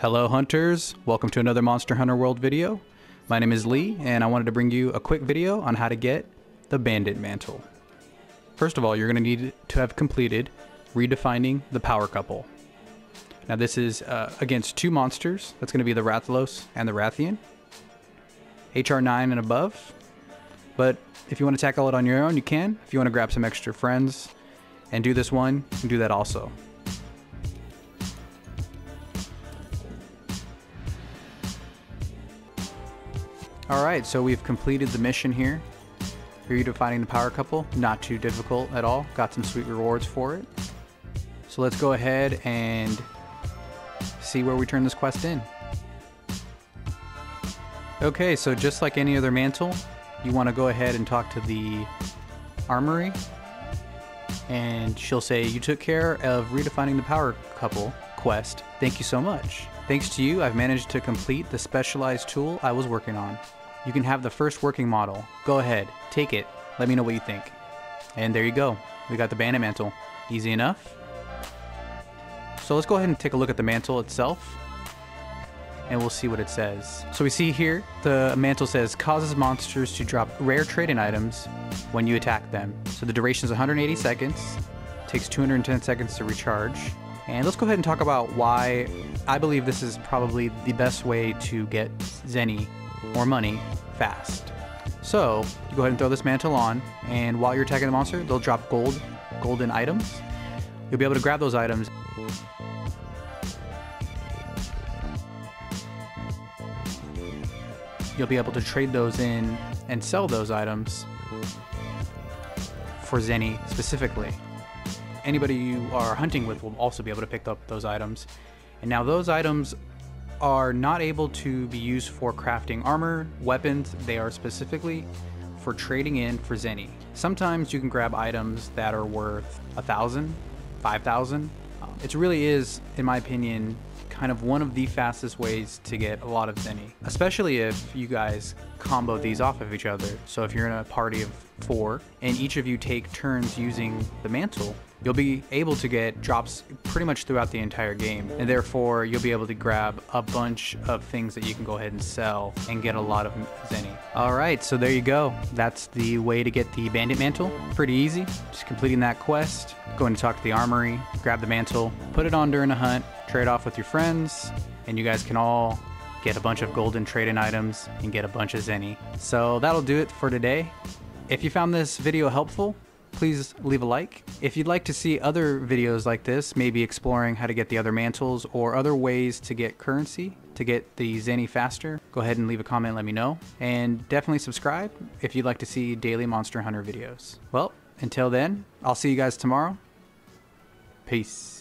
Hello hunters, welcome to another Monster Hunter World video. My name is Lee and I wanted to bring you a quick video on how to get the Bandit Mantle. First of all, you're going to need to have completed redefining the power couple. Now this is uh, against two monsters, that's going to be the Rathalos and the Rathian. HR 9 and above, but if you want to tackle it on your own, you can. If you want to grab some extra friends and do this one, you can do that also. Alright, so we've completed the mission here. Redefining the power couple, not too difficult at all. Got some sweet rewards for it. So let's go ahead and see where we turn this quest in. Okay, so just like any other mantle, you want to go ahead and talk to the armory. And she'll say, You took care of redefining the power couple quest. Thank you so much. Thanks to you, I've managed to complete the specialized tool I was working on. You can have the first working model. Go ahead, take it. Let me know what you think. And there you go. We got the bandit mantle. Easy enough. So let's go ahead and take a look at the mantle itself. And we'll see what it says. So we see here, the mantle says, causes monsters to drop rare trading items when you attack them. So the duration is 180 seconds. Takes 210 seconds to recharge. And let's go ahead and talk about why I believe this is probably the best way to get Zenny or money fast. So you go ahead and throw this mantle on, and while you're attacking the monster, they'll drop gold, golden items. You'll be able to grab those items. You'll be able to trade those in and sell those items for Zenny specifically. Anybody you are hunting with will also be able to pick up those items. And now those items are not able to be used for crafting armor, weapons, they are specifically for trading in for Zenny. Sometimes you can grab items that are worth a thousand, five thousand. It really is, in my opinion, kind of one of the fastest ways to get a lot of Zenny, especially if you guys combo these off of each other. So if you're in a party of four and each of you take turns using the mantle, you'll be able to get drops pretty much throughout the entire game and therefore you'll be able to grab a bunch of things that you can go ahead and sell and get a lot of Zenny. Alright, so there you go. That's the way to get the Bandit Mantle. Pretty easy. Just completing that quest, going to talk to the armory, grab the mantle, put it on during a hunt, trade off with your friends, and you guys can all get a bunch of golden trade-in items and get a bunch of Zenny. So that'll do it for today. If you found this video helpful, please leave a like. If you'd like to see other videos like this, maybe exploring how to get the other mantles or other ways to get currency, to get the Zenny faster, go ahead and leave a comment, let me know. And definitely subscribe if you'd like to see daily Monster Hunter videos. Well, until then, I'll see you guys tomorrow. Peace.